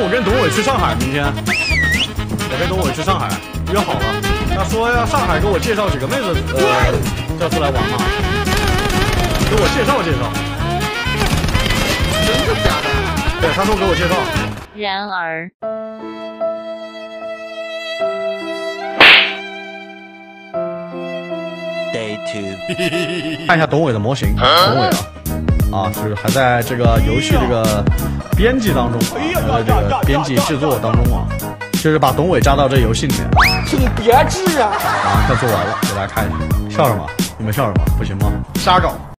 我跟董伟去上海，明天我跟董伟去上海约好了，他说要上海给我介绍几个妹子，呃，叫出来玩嘛，给我介绍介绍。真的假的？对，他说给我介绍。然而，Day two. 看一下董伟的模型，董伟啊，啊，就是还在这个游戏这个编辑当中，啊还在这个编辑制作当中啊，就是把董伟加到这游戏里面挺别治啊！啊，快做完了，给大家看一下，笑什么？你们笑什么？不行吗？瞎搞。